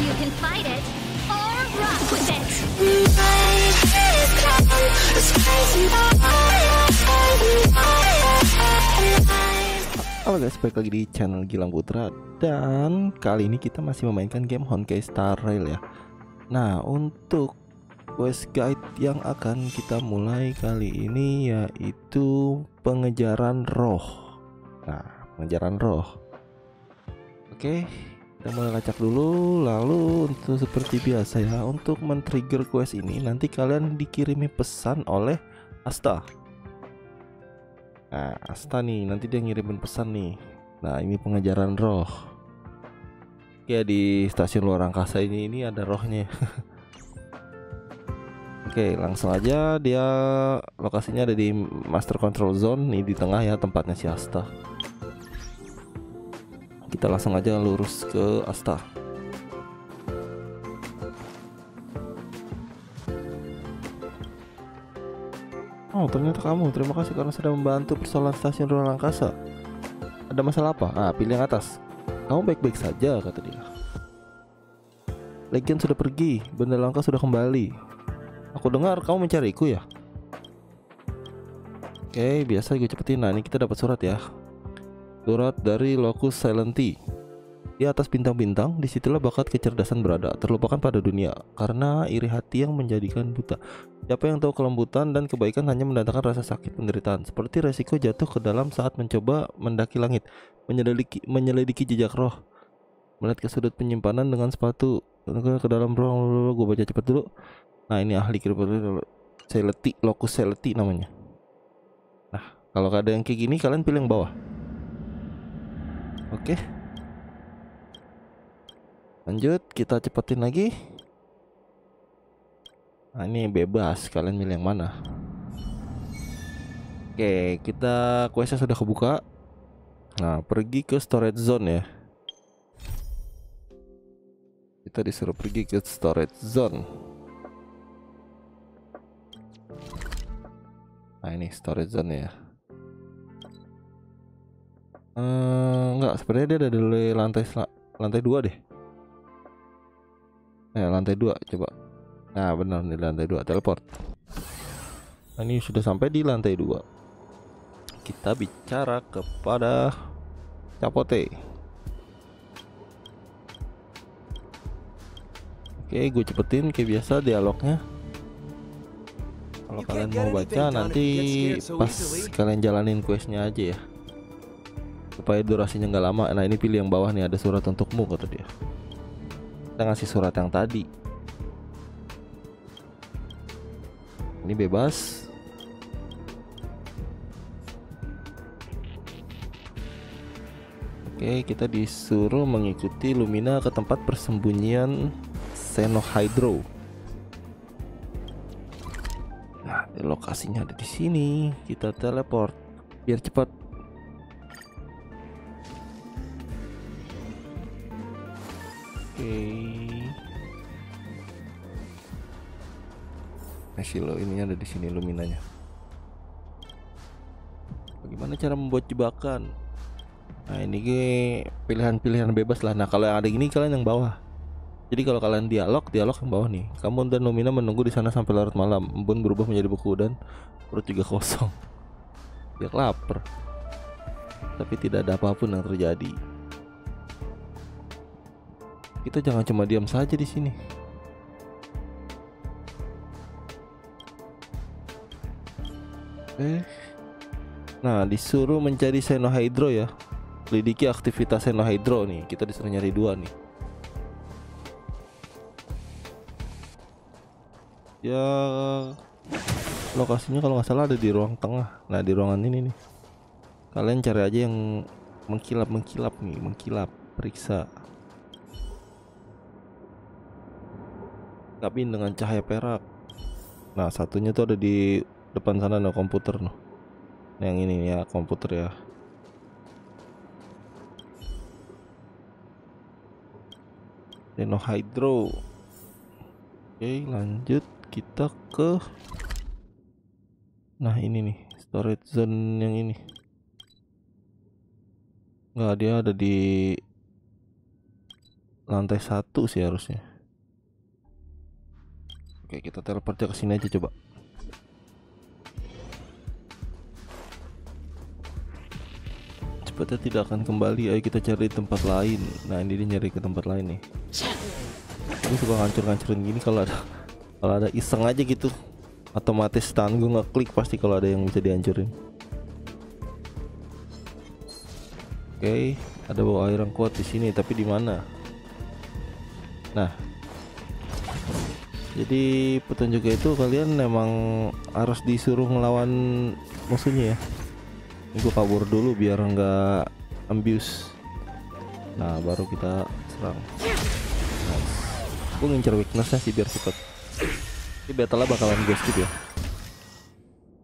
Halo guys, balik lagi di channel Gilang Putra Dan kali ini kita masih memainkan game Honkai Star Rail ya. Nah untuk quest guide yang akan kita mulai kali ini yaitu pengejaran roh. Nah pengejaran roh. Oke kita mulai lacak dulu Lalu untuk seperti biasa ya Untuk men-trigger quest ini nanti kalian dikirimi pesan oleh Asta Nah, Asta nih, nanti dia ngirimin pesan nih. Nah, ini pengejaran roh. Oke, di stasiun luar angkasa ini ini ada rohnya. Oke, langsung aja dia lokasinya ada di Master Control Zone nih di tengah ya tempatnya si Asta. Kita langsung aja lurus ke Asta. Oh ternyata kamu. Terima kasih karena sudah membantu persoalan stasiun ruang angkasa Ada masalah apa? Ah pilih yang atas. Kamu baik-baik saja kata dia. Legion sudah pergi. Benda langka sudah kembali. Aku dengar kamu mencariku ya. Oke biasa gue cepetin. Nah ini kita dapat surat ya Surat dari Locus Silenti di atas bintang-bintang, di situlah bakat kecerdasan berada, terlupakan pada dunia, karena iri hati yang menjadikan buta. Siapa yang tahu kelembutan dan kebaikan hanya mendatangkan rasa sakit penderitaan, seperti resiko jatuh ke dalam saat mencoba mendaki langit, menyelidiki, menyelidiki jejak roh, melihat ke sudut penyimpanan dengan sepatu, ke dalam ruang, gue baca cepet dulu. Nah ini ahli kriptografi Seleti, Locus Seleti namanya. Nah kalau ada yang kayak gini, kalian pilih yang bawah. Oke. Lanjut, kita cepetin lagi. Nah, ini bebas, kalian milih yang mana? Oke, kita questnya sudah kebuka. Nah, pergi ke storage zone ya. Kita disuruh pergi ke storage zone. Nah, ini storage zone ya. Uh, enggak, sebenarnya dia ada di lantai lantai dua deh. Eh lantai dua coba. Nah benar di lantai dua teleport. Nah, Ini sudah sampai di lantai dua. Kita bicara kepada Capote. Oke gue cepetin kayak biasa dialognya. Kalau kalian mau baca nanti pas kalian jalanin questnya aja ya Supaya durasinya nggak lama. Nah ini pilih yang bawah nih ada surat untukmu kata dia. Kita ngasih surat yang tadi. Ini bebas. Oke kita disuruh mengikuti Lumina ke tempat persembunyian Senohydro Nah lokasinya ada di sini. Kita teleport. Biar cepat Oke. lo ini ada di sini luminanya. Bagaimana cara membuat jebakan? Nah ini pilihan-pilihan bebas lah. Nah kalau yang ada gini kalian yang bawah. Jadi kalau kalian dialog, dialog yang bawah nih. Kamu dan Lumina menunggu di sana sampai larut malam. Embun berubah menjadi buku dan perut juga kosong. Dia lapar. Tapi tidak ada apa pun yang terjadi. Kita jangan cuma diam saja di sini. Eh. Nah, disuruh mencari Senohydro ya. Lidiki aktivitas Senohydro nih. Kita disuruh nyari dua nih. Ya lokasinya kalau nggak salah ada di ruang tengah. Nah, di ruangan ini nih. Kalian cari aja yang mengkilap-mengkilap nih, mengkilap, periksa. Kabin dengan cahaya perak. Nah satunya tuh ada di depan sana ada komputer noh yang ini ya komputer ya. Deno Hydro oke lanjut. Kita ke nah ini nih storage zone yang ini. Nggak dia ada di lantai satu sih harusnya. Oke, kita teleportnya ke sini aja coba. Cepatnya tidak akan kembali. Ayo kita cari tempat lain. Nah, ini dia nyari ke tempat lain nih. Ini suka ngancur-ngancurin gini kalau ada kalau ada iseng aja gitu. Otomatis tangan gue ngeklik pasti kalau ada yang bisa dihancurin. Oke, ada bawa air yang kuat di sini, tapi di mana? Nah, jadi petunjuknya itu kalian memang harus disuruh ngelawan musuhnya ya. Ini gue kabur dulu biar nggak ambius. Nah, baru kita serang. Nice. Gue ngincer weaknessnya sih biar cepet. Ini battle bakalan gue skip ya.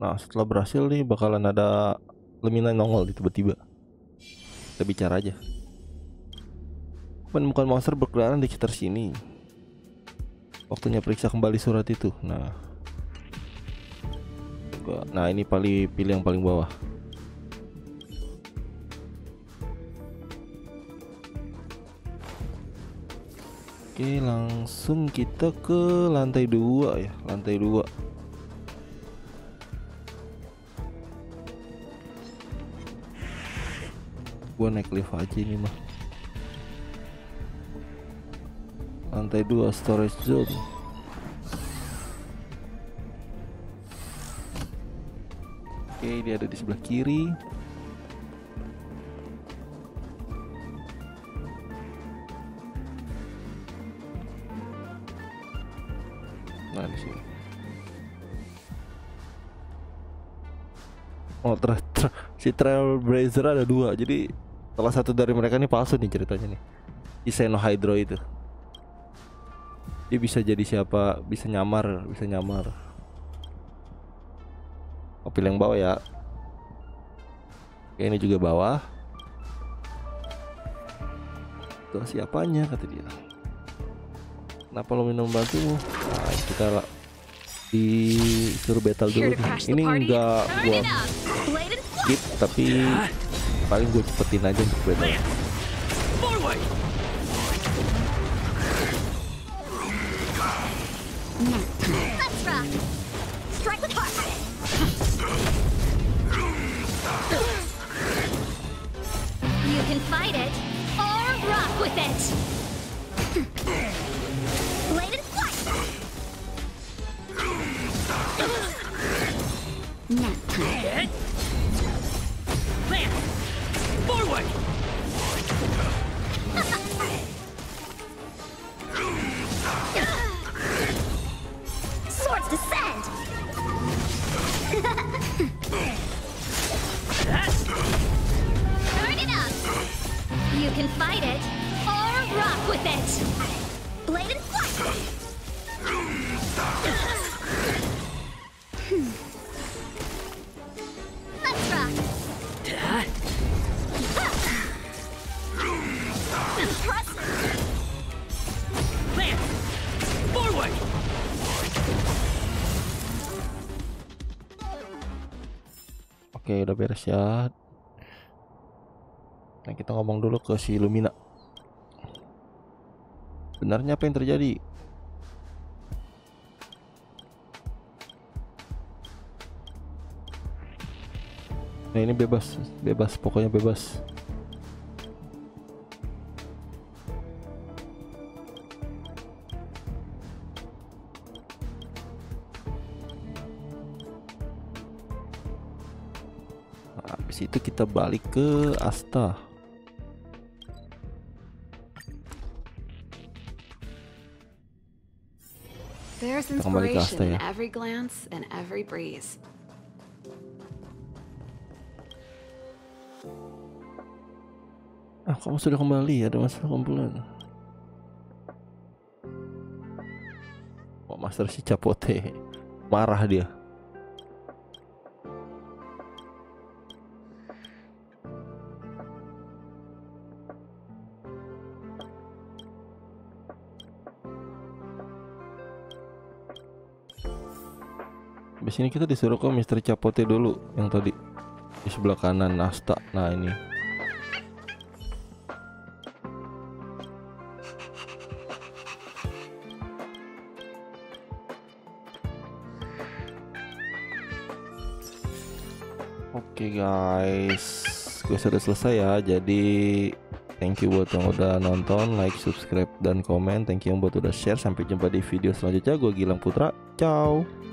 Nah, setelah berhasil nih bakalan ada lemina nongol di tiba-tiba kita bicara aja menemukan monster berkeliaran di sekitar sini waktunya periksa kembali surat itu. Nah nah ini paling pilih yang paling bawah. Oke langsung kita ke lantai dua ya lantai dua. Gua naik lift aja ini mah lantai 2 storage zone oke dia ada di sebelah kiri. Nah di sini. Oh tra tra si Trailblazer ada dua. Jadi salah satu dari mereka ini palsu nih ceritanya nih. Si Hydro itu dia bisa jadi siapa? Bisa nyamar bisa nyamar. Oh, pilih yang bawah ya. Oke, ini juga bawah. Tuh siapanya? Kata dia. Kenapa lo minum bantu nah, kita lah disuruh battle dulu. ini enggak gua skip tapi paling gue cepetin aja untuk battle Let's rock. Strike with heart. You can fight it or rock with it. Blade and flight. Nap time. Beres ya. Nah kita ngomong dulu ke si Lumina. Benarnya apa yang terjadi? Nah ini bebas bebas pokoknya bebas habis itu kita balik ke Asta There's Kita kembali ke Asta inspiration in ya. every glance and every breeze. Ah, kamu sudah kembali. Ada masalah kumpulan. Oh, Master si Capote. Marah dia. di sini kita disuruh ke Mister Capote dulu yang tadi. Di sebelah kanan Nasta. Nah ini. Oke okay guys. Gue sudah selesai ya. Jadi thank you buat yang udah nonton. Like subscribe dan komen. Thank you yang buat udah share. Sampai jumpa di video selanjutnya. Gue Gilang Putra. Ciao.